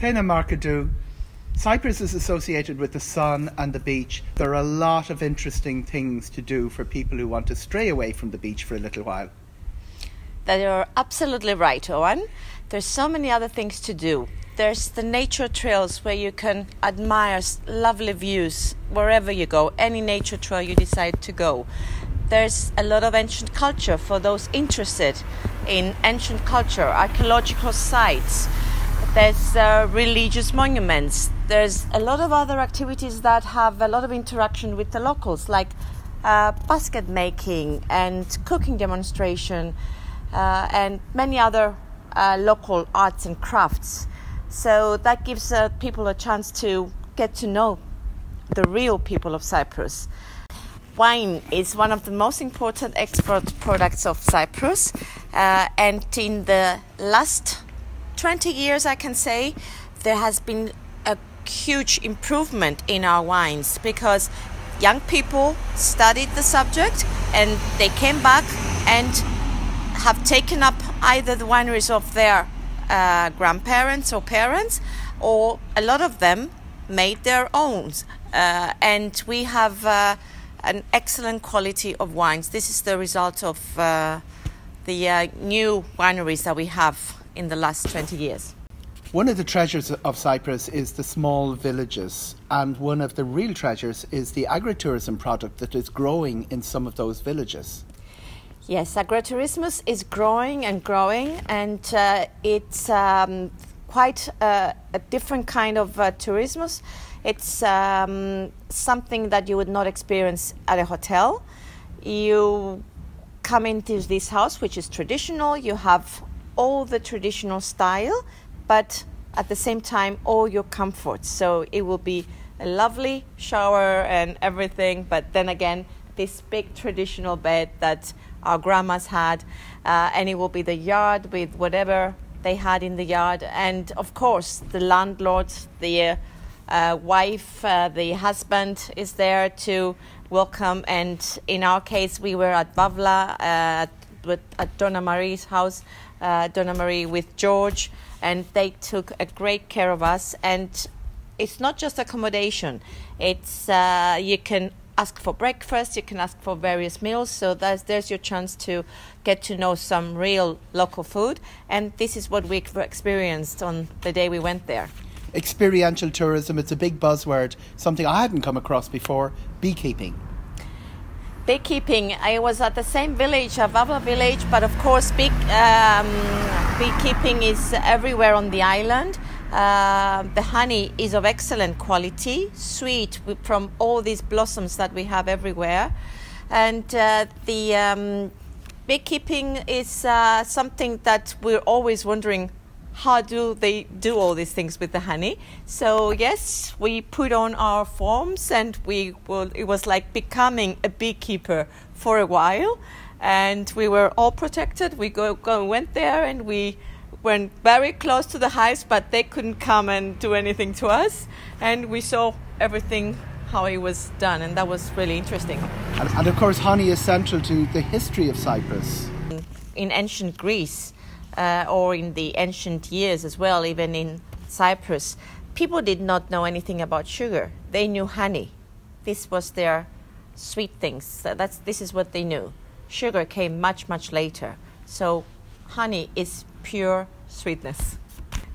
Thena Markidou, Cyprus is associated with the sun and the beach. There are a lot of interesting things to do for people who want to stray away from the beach for a little while. That you're absolutely right, Eoghan. There's so many other things to do. There's the nature trails where you can admire lovely views wherever you go, any nature trail you decide to go. There's a lot of ancient culture for those interested in ancient culture, archaeological sites there's uh, religious monuments. There's a lot of other activities that have a lot of interaction with the locals, like uh, basket making and cooking demonstration, uh, and many other uh, local arts and crafts. So that gives uh, people a chance to get to know the real people of Cyprus. Wine is one of the most important export products of Cyprus, uh, and in the last 20 years, I can say there has been a huge improvement in our wines because young people studied the subject and they came back and have taken up either the wineries of their uh, grandparents or parents, or a lot of them made their own. Uh, and we have uh, an excellent quality of wines. This is the result of uh, the uh, new wineries that we have in the last 20 years. One of the treasures of Cyprus is the small villages, and one of the real treasures is the agritourism product that is growing in some of those villages. Yes, agritourism is growing and growing, and uh, it's um, quite uh, a different kind of uh, tourism. It's um, something that you would not experience at a hotel. You come into this house, which is traditional. You have all the traditional style, but at the same time, all your comforts. So it will be a lovely shower and everything, but then again, this big traditional bed that our grandmas had, uh, and it will be the yard with whatever they had in the yard, and of course, the landlord, the uh, wife, uh, the husband is there to welcome. And in our case, we were at Vavla, uh, at Donna Marie's house uh, Donna Marie with George, and they took a great care of us. And it's not just accommodation; it's uh, you can ask for breakfast, you can ask for various meals. So there's there's your chance to get to know some real local food, and this is what we experienced on the day we went there. Experiential tourism, it's a big buzzword, something I hadn't come across before beekeeping beekeeping. I was at the same village, Avava village, but of course, bee, um, beekeeping is everywhere on the island. Uh, the honey is of excellent quality, sweet from all these blossoms that we have everywhere, and uh, the um, beekeeping is uh, something that we're always wondering how do they do all these things with the honey? So yes, we put on our forms and we it was like becoming a beekeeper for a while and we were all protected. We go, go went there and we went very close to the hives, but they couldn't come and do anything to us. And we saw everything how it was done, and that was really interesting. And, and of course, honey is central to the history of Cyprus. In ancient Greece, uh, or in the ancient years as well, even in Cyprus, people did not know anything about sugar. They knew honey. This was their sweet things. So that's, this is what they knew. Sugar came much, much later. So honey is pure sweetness.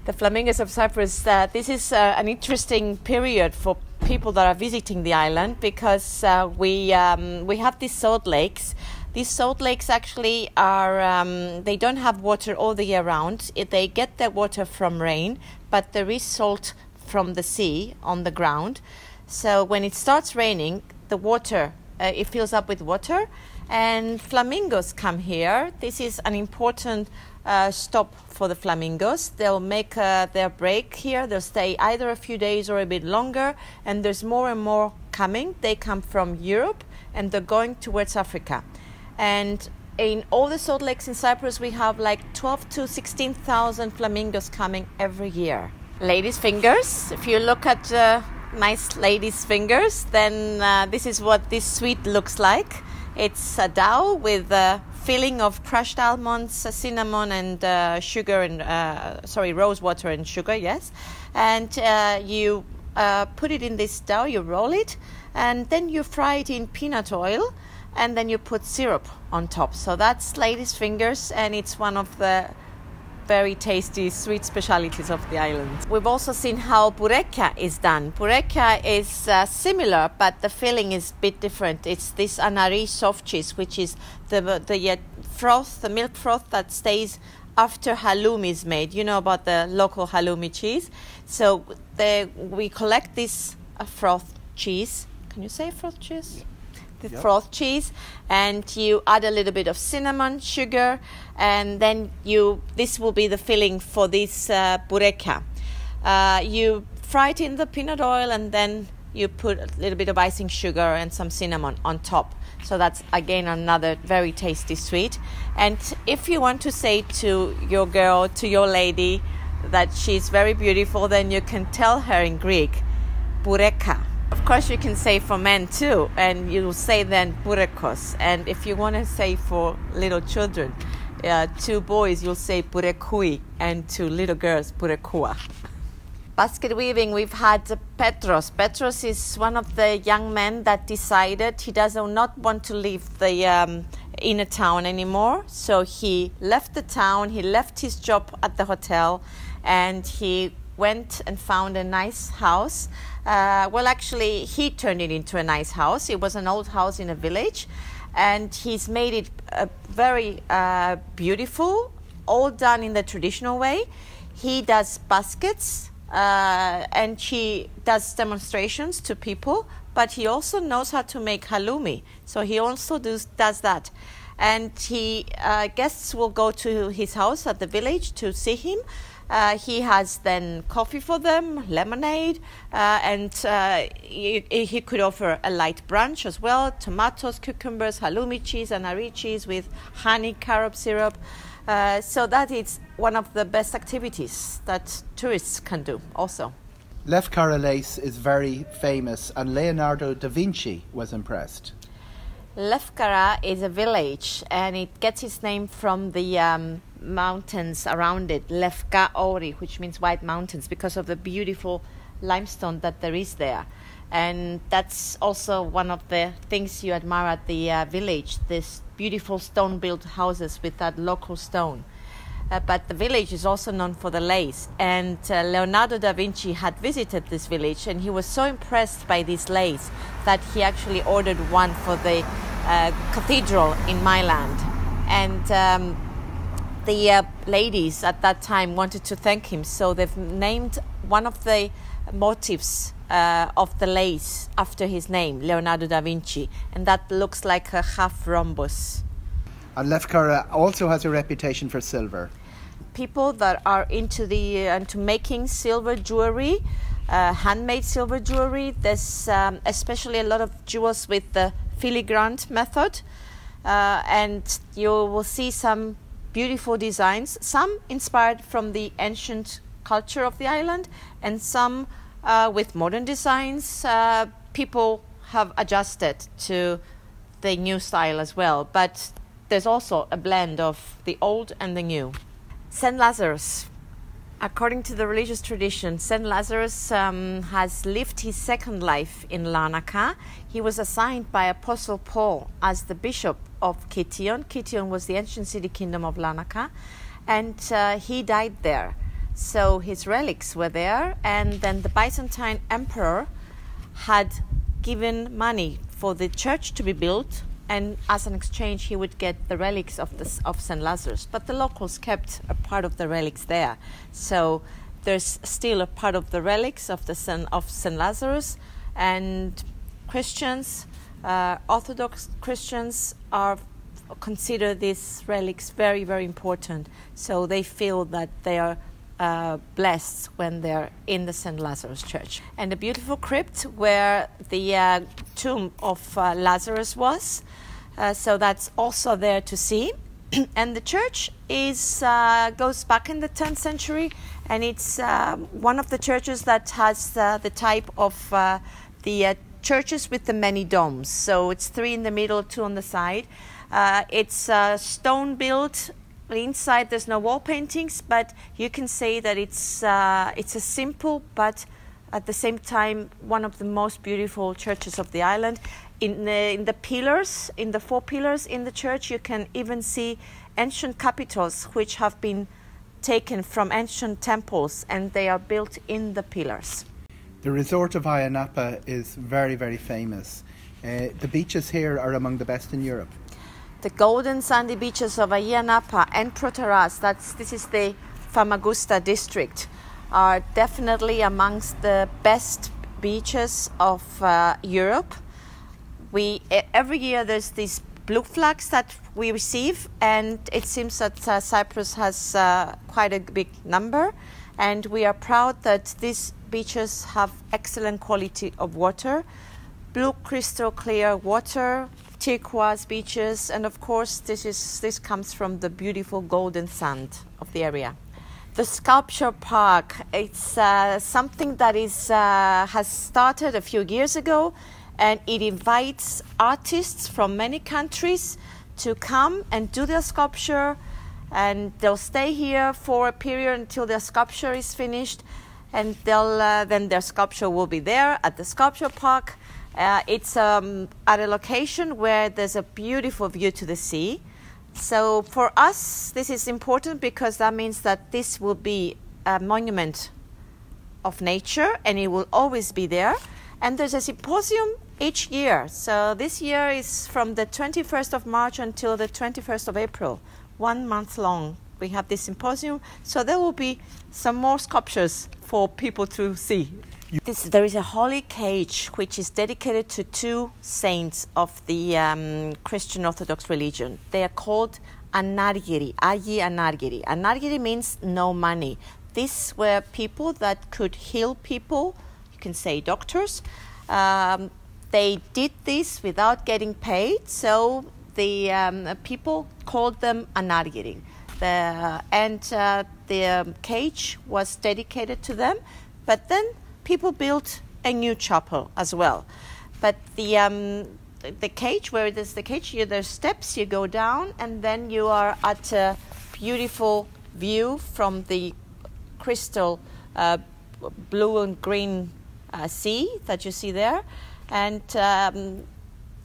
The flamingos of Cyprus, uh, this is uh, an interesting period for people that are visiting the island because uh, we, um, we have these salt lakes these salt lakes actually are, um, they don't have water all the year round. They get their water from rain, but there is salt from the sea on the ground. So when it starts raining, the water, uh, it fills up with water, and flamingos come here. This is an important uh, stop for the flamingos. They'll make uh, their break here. They'll stay either a few days or a bit longer, and there's more and more coming. They come from Europe and they're going towards Africa. And in all the salt lakes in Cyprus, we have like 12 to 16,000 flamingos coming every year. Ladies' fingers. If you look at uh, nice ladies' fingers, then uh, this is what this sweet looks like. It's a dough with a filling of crushed almonds, cinnamon, and uh, sugar, and uh, sorry, rose water and sugar. Yes, and uh, you uh, put it in this dough. You roll it, and then you fry it in peanut oil, and then you put syrup on top. So that's ladies' fingers, and it's one of the very tasty sweet specialities of the island. We've also seen how bureka is done. Bureka is uh, similar, but the filling is a bit different. It's this anari soft cheese, which is the the uh, froth, the milk froth that stays after halloumi is made. You know about the local halloumi cheese. So the, we collect this uh, froth cheese. Can you say froth cheese? The yep. froth cheese and you add a little bit of cinnamon sugar and then you this will be the filling for this uh, bureka. Uh, you fry it in the peanut oil and then you put a little bit of icing sugar and some cinnamon on top. So that's again another very tasty sweet. And if you want to say to your girl to your lady that she's very beautiful then you can tell her in greek bureka of course, you can say for men too, and you'll say then burekos. And if you want to say for little children, uh, two boys, you'll say burekui, and two little girls, burekua. Basket weaving, we've had Petros. Petros is one of the young men that decided he does not want to leave the um, inner town anymore. So he left the town, he left his job at the hotel, and he went and found a nice house uh, well, actually, he turned it into a nice house. It was an old house in a village, and he's made it uh, very uh, beautiful, all done in the traditional way. He does baskets, uh, and he does demonstrations to people, but he also knows how to make halloumi. So he also does, does that. And he uh, guests will go to his house at the village to see him. Uh, he has then coffee for them, lemonade, uh, and uh, he, he, could offer a light brunch as well tomatoes, cucumbers, halloumi cheese, anari cheese with honey, carob syrup. Uh, so that is one of the best activities that tourists can do also. Lace is very famous, and Leonardo da Vinci was impressed. Lefkara is a village, and it gets its name from the um, mountains around it, Lefka Ori, which means white mountains, because of the beautiful limestone that there is there. And that's also one of the things you admire at the uh, village, this beautiful stone built houses with that local stone. Uh, but the village is also known for the lace. And uh, Leonardo da Vinci had visited this village and he was so impressed by this lace that he actually ordered one for the uh, cathedral in Milan. And um, the uh, ladies at that time wanted to thank him, so they've named one of the motifs uh, of the lace after his name, Leonardo da Vinci, and that looks like a half rhombus. And Lefkara also has a reputation for silver. People that are into the uh, into making silver jewelry, uh, handmade silver jewelry. There's um, especially a lot of jewels with the filigrane method, uh, and you will see some beautiful designs, some inspired from the ancient culture of the island, and some uh, with modern designs. Uh, people have adjusted to the new style as well, but there's also a blend of the old and the new. St. Lazarus. According to the religious tradition, St. Lazarus um, has lived his second life in Larnaca. He was assigned by Apostle Paul as the bishop of Kition. Kition was the ancient city kingdom of Larnaca, and uh, he died there. So his relics were there, and then the Byzantine emperor had given money for the church to be built, and as an exchange, he would get the relics of the, of Saint Lazarus. But the locals kept a part of the relics there, so there's still a part of the relics of the Saint, of Saint Lazarus, and Christians uh, Orthodox Christians are consider these relics very, very important. So they feel that they are uh, blessed when they're in the St. Lazarus Church. And a beautiful crypt where the uh, tomb of uh, Lazarus was. Uh, so that's also there to see. and the church is uh, goes back in the 10th century, and it's one of the churches that has the type of the churches with the many domes. So it's three in the middle, two on the side. Uh, it's uh, stone built. Inside there's no wall paintings, but you can say that it's uh, it's a simple but at the same time one of the most beautiful churches of the island. In the, in the pillars, in the four pillars in the church, you can even see ancient capitals which have been taken from ancient temples and they are built in the pillars. The resort of Ayia Napa is very, very famous. Uh, the beaches here are among the best in Europe. The golden sandy beaches of Ayia Napa and Protaras, that's, this is the Famagusta district, are definitely amongst the best beaches of uh, Europe. We, every year there's these blue flags that we receive, and it seems that uh, Cyprus has uh, quite a big number. And we are proud that these beaches have excellent quality of water, blue crystal clear water, turquoise beaches, and of course this is this comes from the beautiful golden sand of the area. The sculpture park it's uh, something that is uh, has started a few years ago and it invites artists from many countries to come and do their sculpture. And they'll stay here for a period until their sculpture is finished. And uh, then their sculpture will be there at the sculpture park. Uh, it's um, at a location where there's a beautiful view to the sea. So for us this is important because that means that this will be a monument of nature and it will always be there. And there's a symposium each year. So this year is from the 21st of March until the 21st of April, one month long. We have this symposium, so there will be some more sculptures for people to see. This, there is a holy cage which is dedicated to two saints of the um, Christian Orthodox religion. They are called Anargiri, Agi Anargiri. Anargiri means no money. These were people that could heal people, you can say doctors, um, they did this without getting paid, so the um, people called them anargiri. The, and uh, the um, cage was dedicated to them, but then people built a new chapel as well. But the um, the cage, where there's the cage, you, there's steps. You go down, and then you are at a beautiful view from the crystal uh, blue and green uh, sea that you see there. And um,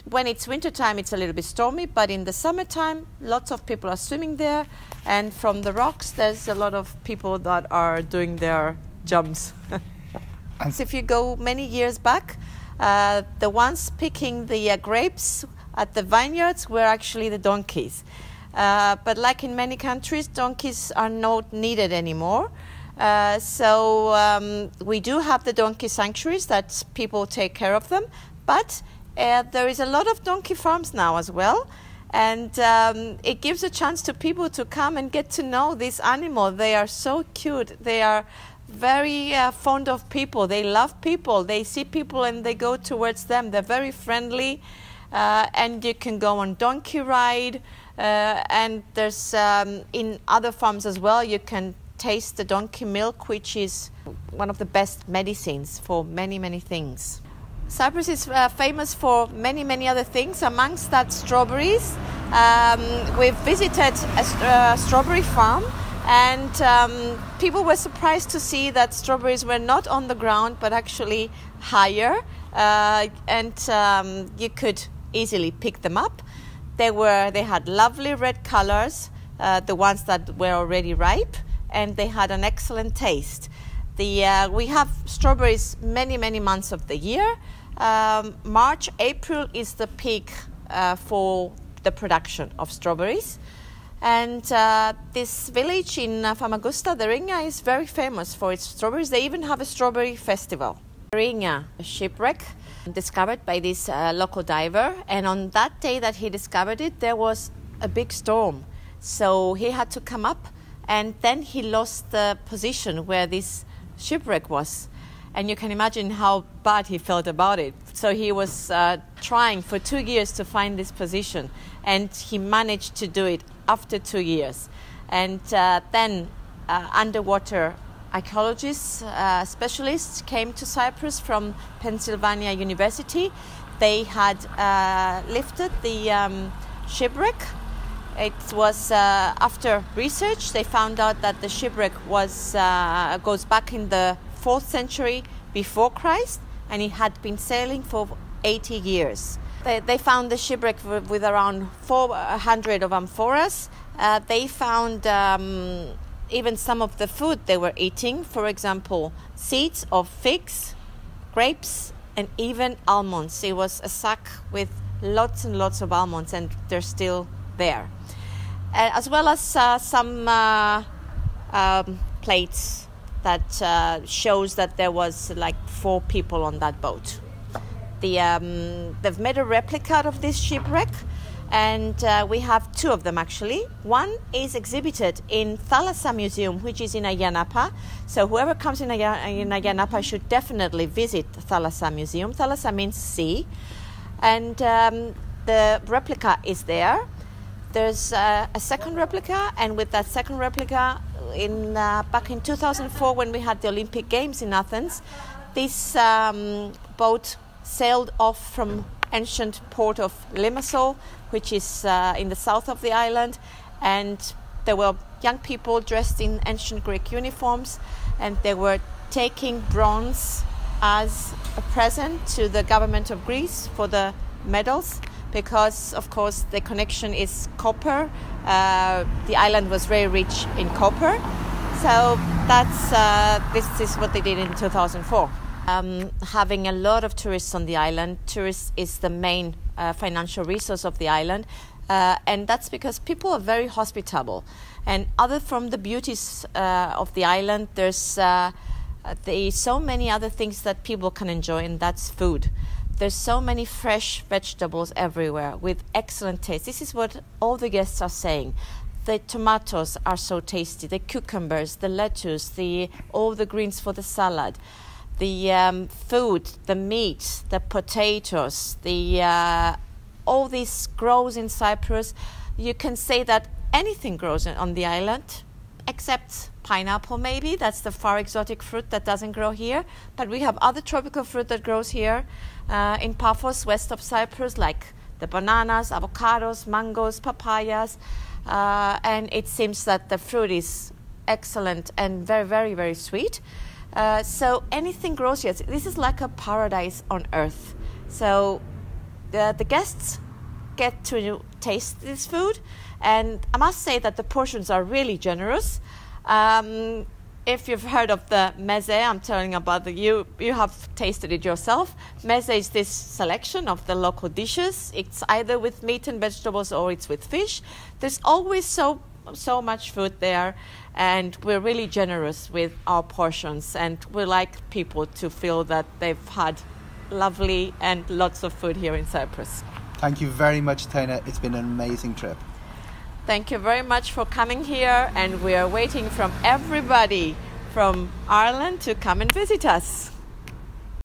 when it's wintertime, it's a little bit stormy, but in the summertime, lots of people are swimming there. And from the rocks, there's a lot of people that are doing their jumps. so if you go many years back, uh, the ones picking the uh, grapes at the vineyards were actually the donkeys. Uh, but like in many countries, donkeys are not needed anymore. Uh, so um, we do have the donkey sanctuaries that people take care of them, but uh, there is a lot of donkey farms now as well. And um, it gives a chance to people to come and get to know this animal. They are so cute. They are very uh, fond of people. They love people. They see people and they go towards them. They're very friendly. Uh, and you can go on donkey ride. Uh, and there's um, in other farms as well, you can taste the donkey milk, which is one of the best medicines for many, many things. Cyprus is uh, famous for many, many other things, amongst that strawberries. Um, we've visited a, a, strawberry farm, and um, people were surprised to see that strawberries were not on the ground but actually higher, uh, and um, you could easily pick them up. They were they had lovely red colors, uh, the ones that were already ripe, and they had an excellent taste. The, uh, we have strawberries many, many months of the year. Um, March, April is the peak uh, for the production of strawberries. And uh, this village in uh, Famagusta, the Ringa, is very famous for its strawberries. They even have a strawberry festival. Kyrenia, a shipwreck discovered by this uh, local diver. And on that day that he discovered it, there was a big storm. So he had to come up and then he lost the position where this shipwreck was. And you can imagine how bad he felt about it. So he was uh, trying for two years to find this position, and he managed to do it after two years. And uh, then uh, underwater archaeologists, uh, specialists came to Cyprus from Pennsylvania University. They had uh, lifted the um, shipwreck. It was uh, after research they found out that the shipwreck was uh, goes back in the fourth century before Christ, and it had been sailing for 80 years. They, they found the shipwreck with, around 400 of amphoras. Uh, they found um, even some of the food they were eating, for example, seeds of figs, grapes, and even almonds. It was a sack with lots and lots of almonds, and they're still there. Uh, as well as uh, some uh, um, plates that shows that there was like four people on that boat. The, um, they've made a replica of this shipwreck and uh, we have two of them actually. One is exhibited in Thalassa Museum, which is in Ayia Napa. So whoever comes in Ayia, in Ayia Napa should definitely visit Thalassa Museum. Thalassa means sea, and um, the replica is there. There's uh, a second replica, and with that second replica, in uh, back in 2004 when we had the Olympic Games in Athens, this um, boat sailed off from ancient port of Limassol, which is uh, in the south of the island, and there were young people dressed in ancient Greek uniforms, and they were taking bronze as a present to the government of Greece for the medals because of course the connection is copper uh, the island was very rich in copper so that's uh, this is what they did in 2004 um, having a lot of tourists on the island. Tourists is the main uh, financial resource of the island, uh, and that's because people are very hospitable. And other from the beauties uh, of the island, there's uh, so many other things that people can enjoy, and that's food. There's so many fresh vegetables everywhere with excellent taste. This is what all the guests are saying the tomatoes are so tasty, the cucumbers, the lettuce, the all the greens for the salad the um, food, the meat, the potatoes, the uh, all this grows in Cyprus. You can say that anything grows on the island, except pineapple. Maybe that's the far exotic fruit that doesn't grow here. But we have other tropical fruit that grows here uh, in Paphos, west of Cyprus, like the bananas, avocados, mangoes, papayas, uh, and it seems that the fruit is excellent and very, very, very sweet. Uh, so anything grows here. This is like a paradise on earth. So the, the guests get to taste this food, and I must say that the portions are really generous. Um, if you've heard of the meze, I'm telling about the you you have tasted it yourself. Meze is this selection of the local dishes. It's either with meat and vegetables or it's with fish. There's always so so much food there, and we're really generous with our portions. And we like people to feel that they've had lovely and lots of food here in Cyprus. Thank you very much, Thena. It's been an amazing trip. Thank you very much for coming here, and we are waiting from everybody from Ireland to come and visit us.